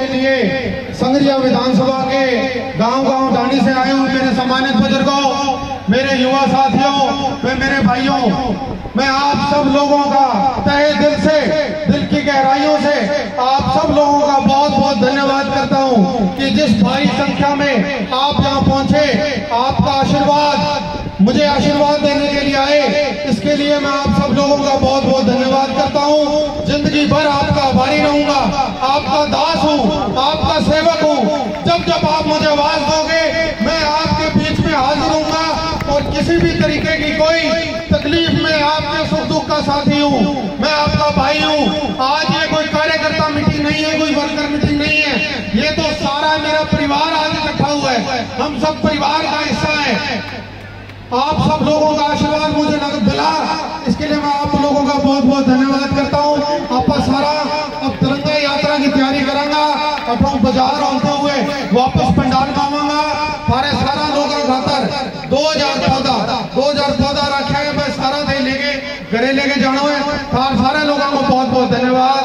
के लिए संगरिया विधानसभा के गाँव गाँव दानी से आए हुए मेरे सम्मानित बुज़ुर्गों, मेरे युवा साथियों, वे मेरे भाइयों, मैं आप सब लोगों का तहे दिल से, दिल की गहराइयों से आप सब लोगों का बहुत बहुत धन्यवाद करता हूँ कि जिस भारी संख्या में आप यहाँ पहुँचे, आपका आशीर्वाद मुझे आशीर्वाद देने के लिए आए। इसके लिए मैं आप सब लोगों का बहुत बहुत धन्यवाद आपका सेवक हूँ। जब जब आप मुझे आवाज़ दोगे, मैं आपके बीच में हाजिर हूँ और किसी भी तरीके की कोई तकलीफ़ में आपके सुख दुख का साथी हूँ। मैं आपका भाई हूँ। आज ये कोई कार्यकर्ता मीटिंग नहीं है, कोई वर्कर मीटिंग नहीं है। ये तो सारा मेरा परिवार आज इकट्ठा हुआ है। हम सब परिवार का हिस्सा है। आप सब लोगों का आशीर्वाद मुझे मिला इसके लिए मैं आप लोगों का बहुत बहुत धन्यवाद करता पठम बाज़ार आते हुए वापस पंडाल पावांगा सारे सारा लोग खातर। 2000 पौधा। 2000 पौधा रखे मैं सारा थे लेके, घरे लेके जाना है। सारे लोगों को बहुत बहुत धन्यवाद।